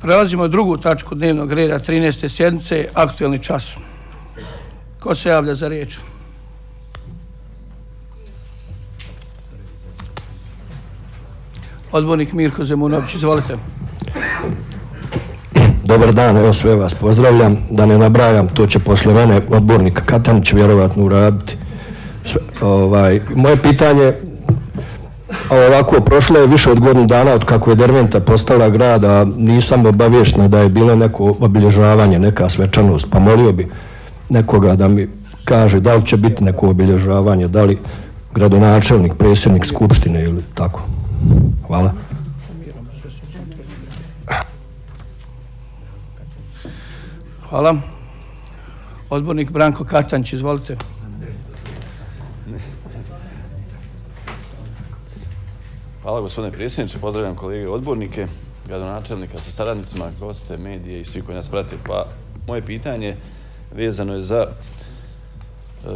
Prelazimo na drugu tačku dnevnog reda 13. sjednice, aktuelni čas. Ko se javlja za riječ? Odbornik Mirko Zemunović, izvolite. Dobar dan, evo sve vas pozdravljam. Da ne nabrajam, to će posle mene odbornik Katanić vjerovatno uraditi. Ovaj, moje pitanje, ovako, prošlo je više od godinu dana od kako je Derventa postala grad, a nisam obavještena da je bilo neko obilježavanje, neka svečanost, pa molio bi nekoga da mi kaže da li će biti neko obilježavanje, da li gradonačelnik, predsjednik Skupštine ili tako. Hvala. Hvala. Odbornik Branko Katanć, izvolite. Hvala gospodine predsjedniče, pozdravljam kolege odbornike, gradonačelnika sa saradnicima, goste, medije i svi koji nas prate. Pa, moje pitanje vezano je za e,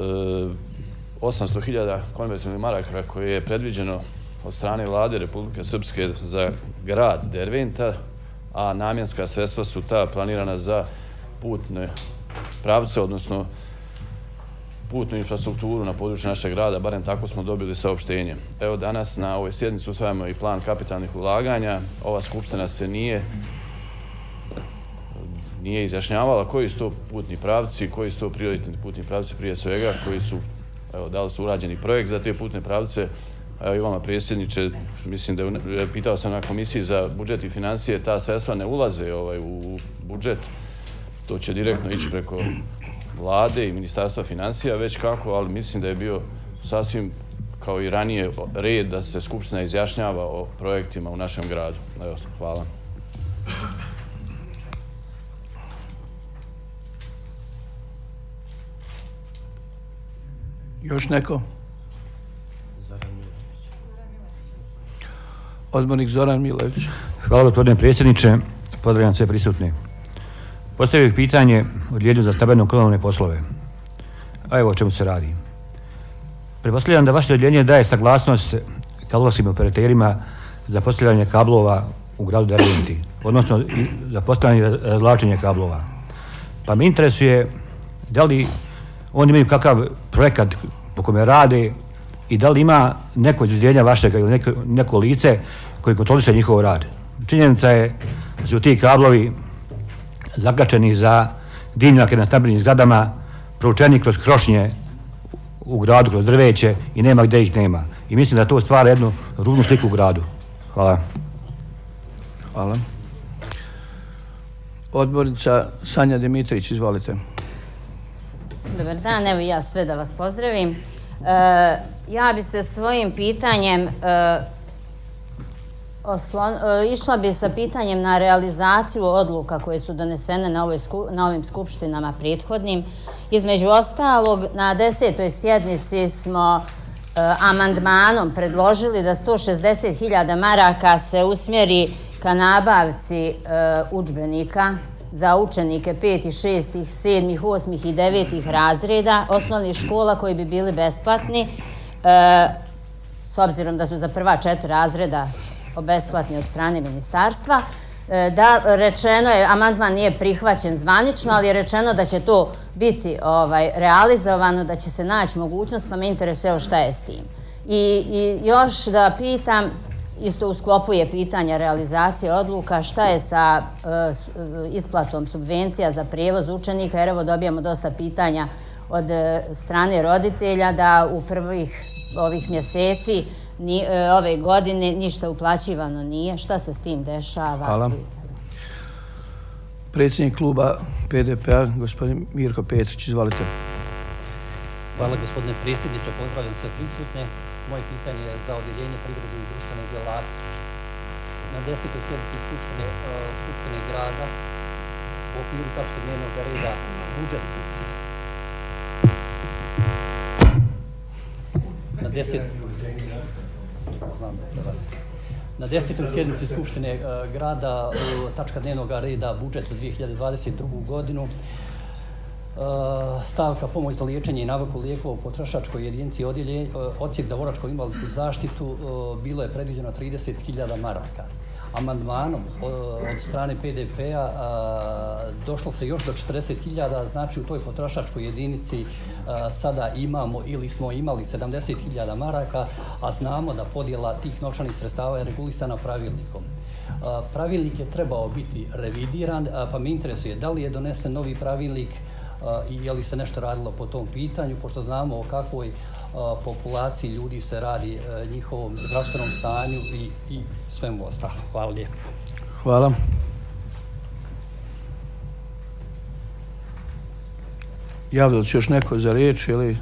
800.000 konvertilnih maraka koje je predviđeno od strane vlade Republike Srpske za grad Derventa, a namjenska sredstva su ta planirana za putne pravce, odnosno putnu infrastrukturu na području našeg grada, barem tako smo dobili saopštenje. Evo danas na ovoj sjednici usvajamo i plan kapitalnih ulaganja. Ova skupština se nije nije izjašnjavala koji su to putni pravci, koji su to prioritetni putni pravci prije svega, koji su, evo, da li su urađeni projekt za te putne pravce. Evo, Ivama predsjedniče, mislim da je pitao sam na komisiji za budžet i financije, ta sredstva ne ulaze ovaj, u budžet, to će direktno ići preko vlade i ministarstva financija, već kako, ali mislim da je bio sasvim kao i ranije red da se Skupština izjašnjava o projektima u našem gradu. Evo, hvala. Još neko? Odbornik Zoran Milović. Hvala gospodine predsjedniče, pozdravljam sve prisutne. Postavio bih pitanje od za stabilno komunalne poslove. A evo o čemu se radi. Prepostavljam da vaše odljenje daje saglasnost kablovskim operaterima za postavljanje kablova u gradu Darvinti, odnosno za postavljanje razlačenja kablova. Pa me interesuje da li oni imaju kakav projekat po kome rade i da li ima neko izvjedenja vašeg ili neko, neko lice koji kontroliše njihov rad. Činjenica je da su ti kablovi zakačeni za dimljake na stabilnim zgradama, proučeni kroz krošnje u gradu, kroz drveće i nema gde ih nema. I mislim da to stvara jednu ružnu sliku u gradu. Hvala. Hvala. Odbornica Sanja Dimitrić, izvolite. Dobar dan, evo ja sve da vas pozdravim. E, ja bi se svojim pitanjem e, oslon, e, išla bi sa pitanjem na realizaciju odluka koje su donesene na, ovoj sku, na ovim skupštinama prethodnim. Između ostalog, na desetoj sjednici smo e, amandmanom predložili da 160.000 maraka se usmjeri ka nabavci e, učbenika za učenike 5., 6., 7., 8. i 9. razreda osnovnih škola koji bi bili besplatni. E, s obzirom da su za prva četiri razreda besplatni od strane ministarstva. E, da, rečeno je, amandman nije prihvaćen zvanično, ali je rečeno da će to biti ovaj, realizovano, da će se naći mogućnost, pa me interesuje šta je s tim. I, I još da pitam, isto u sklopu je pitanja realizacije odluka, šta je sa e, e, isplatom subvencija za prijevoz učenika, jer evo dobijamo dosta pitanja od strane roditelja da u prvih ovih mjeseci ni, uh, ove godine ništa uplaćivano nije. Šta se s tim dešava? Hvala. Predsjednik kluba PDP-a, gospodin Mirko Petrić, izvolite. Hvala gospodine predsjedniče, pozdravljam sve prisutne moje pitanje je za odjeljenje privrede i društvene djelatnosti. Na desetoj sjednici Skupštine, uh, Skupštine grada u okviru tačke dnevnog reda budžet na deset znam na desetoj sjednici Skupštine uh, grada u tačka dnevnog reda budžet za 2022. godinu Uh, stavka pomoć za liječenje i navaku lijekova u potrošačkoj jedinici odjelje, e, odsjek za voračko invalidsku zaštitu bilo je predviđeno 30.000 maraka amandmanom od strane PDP-a došlo se još do 40.000, znači u toj potrašačkoj jedinici sada imamo ili smo imali 70.000 maraka, a znamo da podjela tih novčanih sredstava je regulisana pravilnikom. Pravilnik je trebao biti revidiran, pa me interesuje da li je donesen novi pravilnik i je li se nešto radilo po tom pitanju, pošto znamo o kakvoj populaciji ljudi se radi e, njihovom zdravstvenom stanju i, i svemu ostalo. Hvala lijepo. Hvala. Javljali će još neko za riječ ili...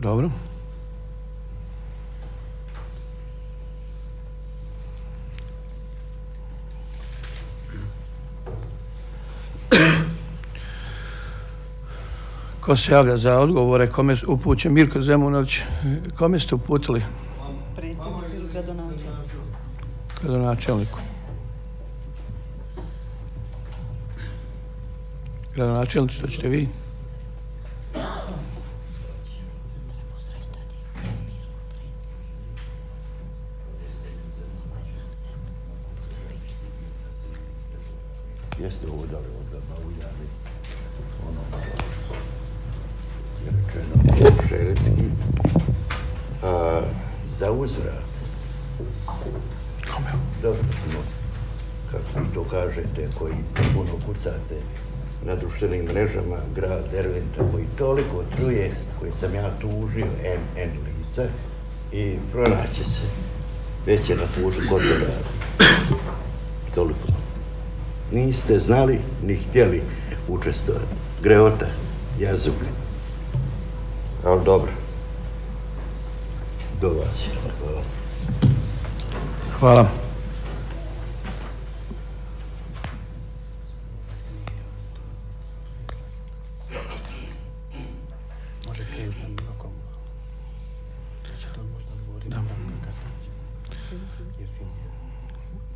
Dobro. Ko se javlja za odgovore, kome upuće Mirko Zemunović, kome ste uputili? Predsjednik ili gradonačelniku? Gradonačelniku. Gradonačelniku, što ćete vi? Za uzvrat. Dobro smo, kako vi to kažete, koji puno kucate na društvenim mrežama, grad Derventa, koji toliko truje, koji sam ja tužio, en, en lica, i pronaće se, već je na putu kod to radi. Toliko. Niste znali, ni htjeli učestovati. Greota, ja zubim. Ali dobro. Do vas. Hvala. Hvala.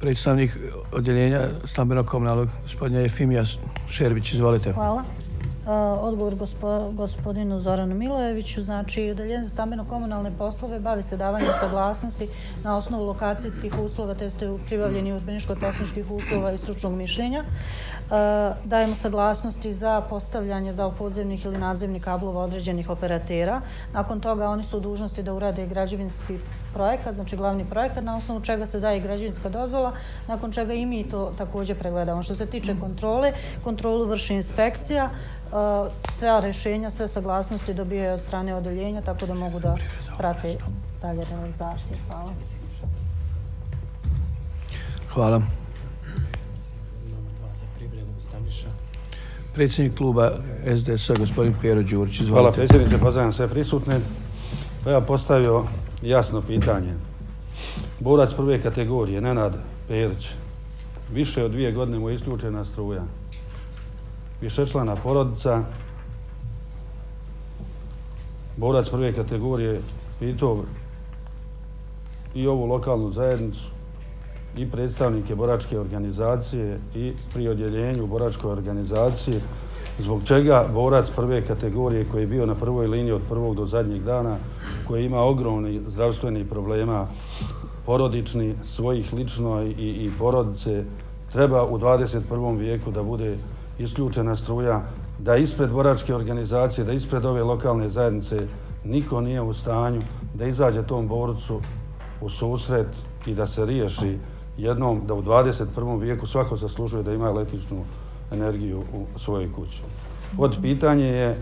Predstavnik odjeljenja stambenog komunalnog gospodina Jefimija Šerbić, izvolite. Hvala. Odgovor gospo, gospodinu Zoranu Milojeviću, znači Udeljenje za stambeno-komunalne poslove bavi se davanjem saglasnosti na osnovu lokacijskih uslova, te ste pribavljeni urbaniško-tehničkih uslova i stručnog mišljenja. Uh, dajemo saglasnosti za postavljanje da li podzemnih ili nadzemnih kablova određenih operatera. Nakon toga oni su u dužnosti da urade građevinski projekat, znači glavni projekat, na osnovu čega se daje građevinska dozvola, nakon čega i mi to također pregledamo. Što se tiče kontrole, kontrolu vrši inspekcija, sve rešenja, sve saglasnosti dobijaju od strane odeljenja, tako da mogu da prate dalje realizacije. Hvala. Hvala. Predsjednik kluba SDS, gospodin Pero Đurić, izvolite. Hvala predsjednice, pozdravljam sve prisutne. Pa ja postavio jasno pitanje. Borac prve kategorije, Nenad Perić, više od dvije godine mu je isključena struja višečlana porodica, borac prve kategorije, pitao i ovu lokalnu zajednicu, i predstavnike boračke organizacije i pri odjeljenju boračke organizacije, zbog čega borac prve kategorije koji je bio na prvoj liniji od prvog do zadnjeg dana, koji ima ogromni zdravstveni problema, porodični, svojih lično i, i porodice, treba u 21. vijeku da bude isključena struja, da ispred boračke organizacije, da ispred ove lokalne zajednice niko nije u stanju da izađe tom borcu u susret i da se riješi jednom da u 21. vijeku svako zaslužuje da ima električnu energiju u svojoj kući. Od pitanje je,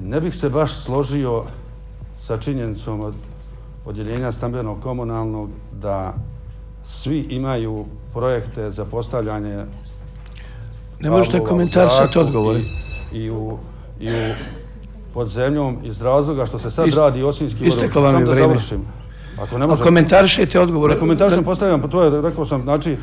ne bih se baš složio sa činjenicom od odjeljenja stambenog komunalnog da svi imaju projekte za postavljanje Ne možete komentar sa to odgovori. I, i, u, I u pod zemljom iz razloga što se sad Ist, radi Osinski vodovod. Isteklo vam je vreme. Završim. Ako ne može... A komentarišete odgovor. Ne komentarišem, postavljam, pa to je, rekao sam, znači,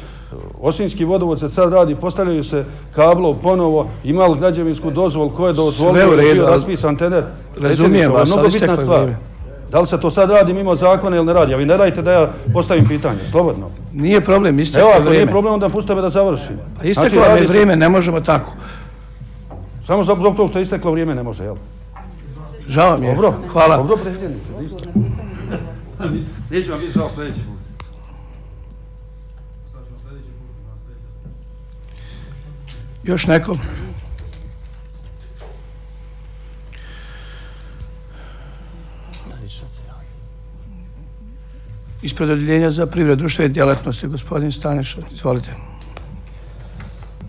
Osinski vodovod se sad radi, postavljaju se kablo ponovo, ima li građevinsku dozvol, ko je dozvolio, redu, bio raspisan tender. Razumijem vas, ali isteklo je vrijeme. Da li se to sad radi mimo zakona ili ne radi? A vi ne radite da ja postavim pitanje, slobodno. Nije problem, isteklo Evo, je ako vrijeme. nije problem, onda pustite me da završim. Pa isteklo znači, je vrijeme, ne možemo tako. Samo zbog toga što je isteklo vrijeme ne može, jel? Žao mi je. Dobro, hvala. Dobro, predsjednice, isto. Neće vam biti žao sljedeći put. Još neko? Ispred odjeljenja za privred društvene djelatnosti, gospodin Staniš, izvolite.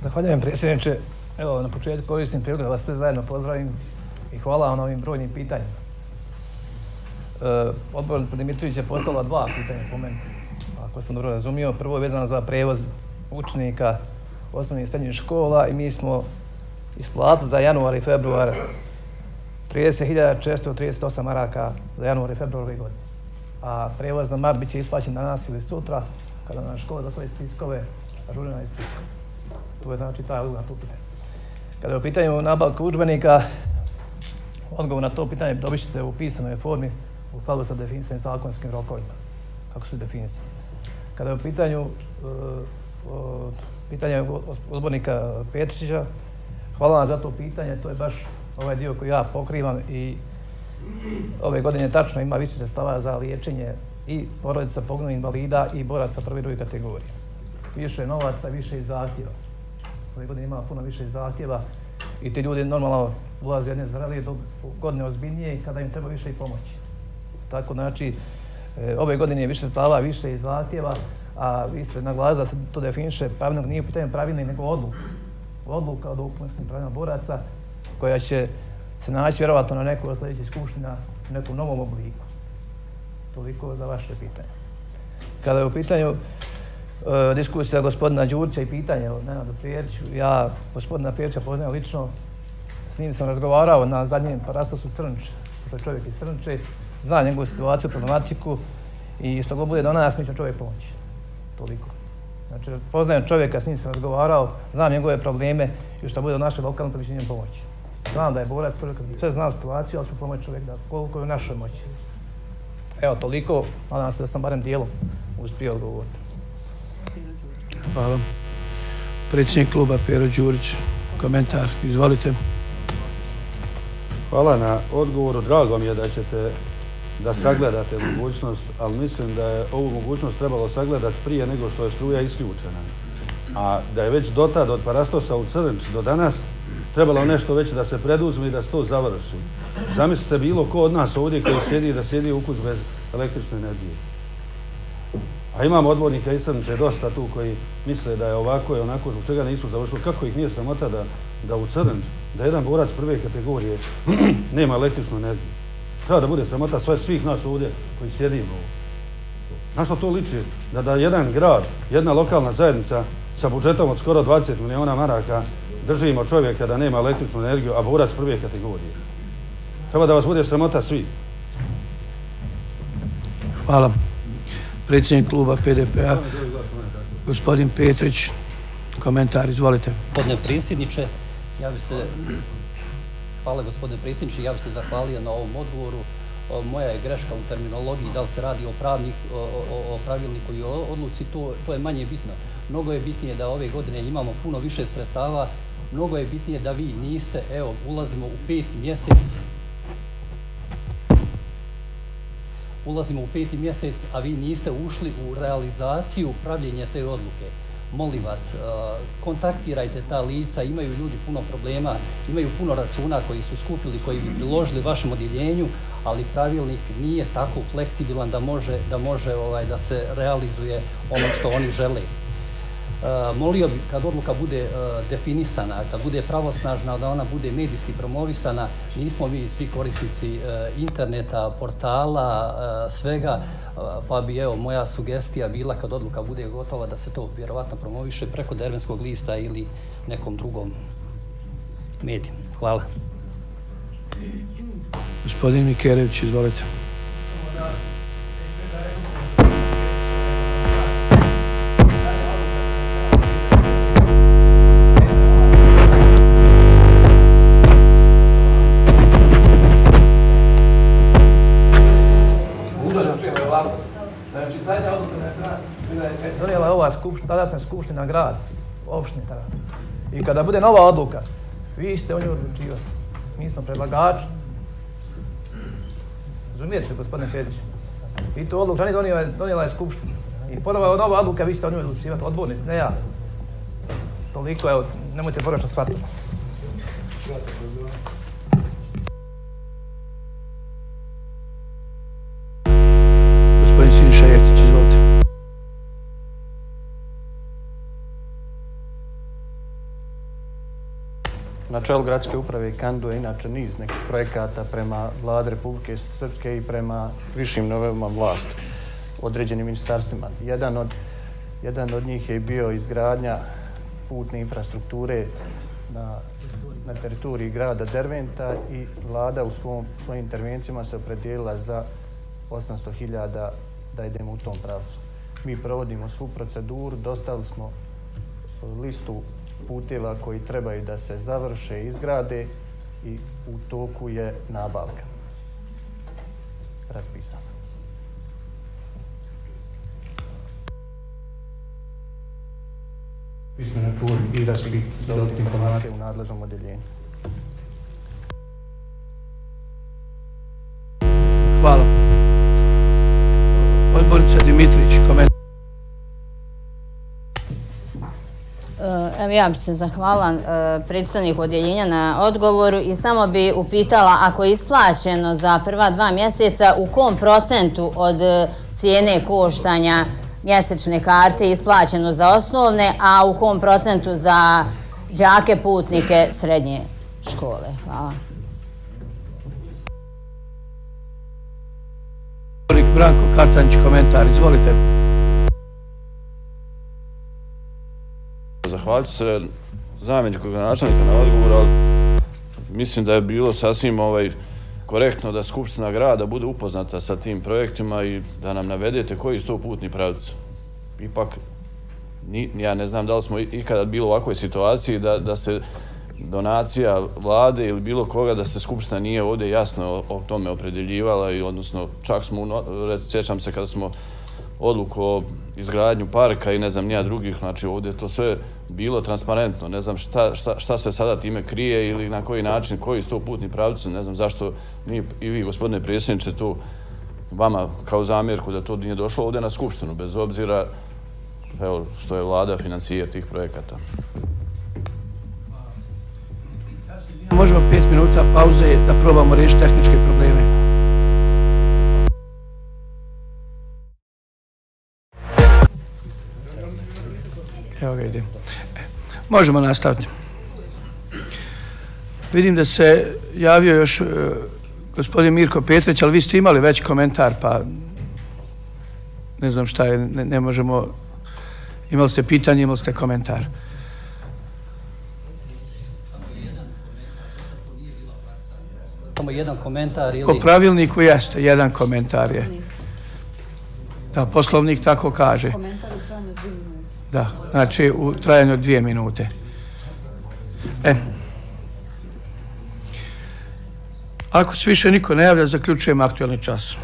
Zahvaljujem predsjedniče. Evo, na početku koristim priliku da vas sve zajedno pozdravim i hvala vam na ovim brojnim pitanjima. E, odbornica Dimitrić je postavila dva pitanja po meni, ako sam dobro razumio. Prvo je vezano za prevoz učenika osnovnih i srednjih škola i mi smo isplatili za januar i februar 30.438 maraka za januar i februar ove godine. A prevoz za bit će isplaćen danas ili sutra kada na škola dostavi spiskove, ažurina i spiskove. To je znači taj odgovor na to pitanje. Kada je u pitanju nabavka učbenika, odgovor na to pitanje dobit ćete u pisanoj formi u skladu sa definisanim zakonskim rokovima, kako su definisani. Kada je u pitanju uh, pitanje odbornika Petrića, hvala vam za to pitanje, to je baš ovaj dio koji ja pokrivam i ove godine tačno ima više sredstava za liječenje i porodica poginulih invalida i boraca prve i druge kategorije. Više novaca, više i zahtjeva. Ove godine ima puno više zahtjeva i ti ljudi normalno ulaze jedne zrelije do godine ozbiljnije i kada im treba više i pomoći. Tako znači, e, ove godine je više stava, više i zahtjeva, a vi ste na glas da se to definiše pravilnog, nije pitanje pravilni, nego odluka. Odluka od ukunskim pravilnog boraca koja će se naći vjerovatno na neku od sljedećih skupština u nekom novom obliku. Toliko za vaše pitanje. Kada je u pitanju e, diskusija gospodina Đurća i pitanje o Nenadu Prijeriću, ja gospodina Prijerića poznajem lično, s njim sam razgovarao na zadnjem parastosu Trnče, to je čovjek iz Trnče, zna njegovu situaciju, problematiku i što god bude do nas, mi ćemo čovjek pomoći. Toliko. Znači, poznajem čovjeka, s njim sam razgovarao, znam njegove probleme i što bude do naše lokalne, to mi će njim pomoći. Znam da je borac, sve znam situaciju, ali ću pomoći čovjek da koliko je u našoj moći. Evo, toliko, nadam se da sam barem dijelom uspio odgovoriti. Hvala. Predsjednik kluba Pero Đurić, komentar, izvolite. Hvala na odgovoru. Drago mi je da ćete da sagledate mogućnost, ali mislim da je ovu mogućnost trebalo sagledati prije nego što je struja isključena. A da je već dotad od Parastosa u Crnč do danas trebalo nešto već da se preduzme i da se to završi. Zamislite bilo ko od nas ovdje koji sjedi da sjedi u kuć bez električne energije. A imamo odbornika i Crnče dosta tu koji misle da je ovako i onako, zbog čega nisu završili. Kako ih nije sramota da, da u Crnč, da jedan borac prve kategorije nema električnu energiju. Treba da bude sramota sve svih nas ovdje koji sjedimo. Na što to liči? Da da jedan grad, jedna lokalna zajednica sa budžetom od skoro 20 miliona maraka držimo čovjeka da nema električnu energiju, a borac prve kategorije. Treba da vas bude sramota svi. Hvala. Predsjednik kluba PDP-a, gospodin Petrić, komentar, izvolite. Gospodine predsjedniče, ja bi se, hvala gospodine predsjedniče, ja bi se zahvalio na ovom odgovoru. Moja je greška u terminologiji, da li se radi o, pravnik, o, o, o pravilniku i odluci, to, to je manje bitno. Mnogo je bitnije da ove godine imamo puno više sredstava mnogo je bitnije da vi niste, evo, ulazimo u peti mjesec, ulazimo u peti mjesec, a vi niste ušli u realizaciju pravljenja te odluke. Molim vas, eh, kontaktirajte ta lica, imaju ljudi puno problema, imaju puno računa koji su skupili, koji bi priložili vašem odjeljenju, ali pravilnik nije tako fleksibilan da može da može ovaj da se realizuje ono što oni žele. Uh, molio bih kad odluka bude uh, definisana, kad bude pravosnažna, da ona bude medijski promovisana, nismo mi svi korisnici uh, interneta, portala, svega, pa bi evo moja sugestija bila kad odluka bude gotova da se to vjerovatno promoviše preko dervenskog lista ili nekom drugom mediju. Hvala. Gospodin Mikerević, izvolite. Skupština, tada sam skupština grad, opštine tada. I kada bude nova odluka, vi ste o njoj odlučivati. Mi smo predlagači. Razumijete, gospodine Pedić? I to odluka ne donijela, donijela je skupština. I ponovo je nova odluka, vi ste o njoj odlučivati odbornici, ne ja. Toliko, evo, nemojte pogrešno shvatiti. Na čelu gradske uprave kanduje inače niz nekih projekata prema vlade Republike Srpske i prema višim novema vlasti, određenim ministarstvima. Jedan od, jedan od njih je bio izgradnja putne infrastrukture na, na teritoriji grada Derventa i vlada u svom, svojim intervencijama se opredijelila za 800.000 da idemo u tom pravcu. Mi provodimo svu proceduru, dostali smo listu puteva koji trebaju da se završe i izgrade i u toku je nabavka raspisana. Pismena čuvar i da se dobiti informacije u nadležnom odjeljenju. Hvala. Evo ja bih se zahvala e, predstavniku odjeljenja na odgovoru i samo bi upitala ako je isplaćeno za prva dva mjeseca u kom procentu od e, cijene koštanja mjesečne karte isplaćeno za osnovne, a u kom procentu za džake putnike srednje škole. Hvala. Branko Katanić, komentar, izvolite. Zahvaliti se zamjeniku načelnika na odgovor, ali mislim da je bilo sasvim ovaj korektno da Skupština grada bude upoznata sa tim projektima i da nam navedete koji su to putni pravci. Ipak, ni, ja ne znam da li smo ikada bilo u ovakvoj situaciji da, da se donacija vlade ili bilo koga da se Skupština nije ovdje jasno o, o tome opredeljivala i odnosno čak smo, sjećam se kada smo odluku o izgradnju parka i ne znam nija drugih, znači ovdje to sve bilo transparentno, ne znam šta, šta, šta se sada time krije ili na koji način, koji su to putni pravci, ne znam zašto nije i vi, gospodine predsjedniče, tu vama kao zamjerku da to nije došlo ovdje na Skupštinu, bez obzira evo, što je vlada financijer tih projekata. Možemo pet minuta pauze da probamo riješiti tehničke probleme. Evo ga idem. Možemo nastaviti. Vidim da se javio još uh, gospodin Mirko Petrić, ali vi ste imali već komentar, pa ne znam šta je, ne, ne možemo... Imali ste pitanje, imali ste komentar. Samo jedan komentar ili... Po pravilniku jeste, jedan komentar je. Da, poslovnik tako kaže. Komentar u. Da, znači u trajanju dvije minute. E. Ako se više niko ne javlja, zaključujem aktualni čas.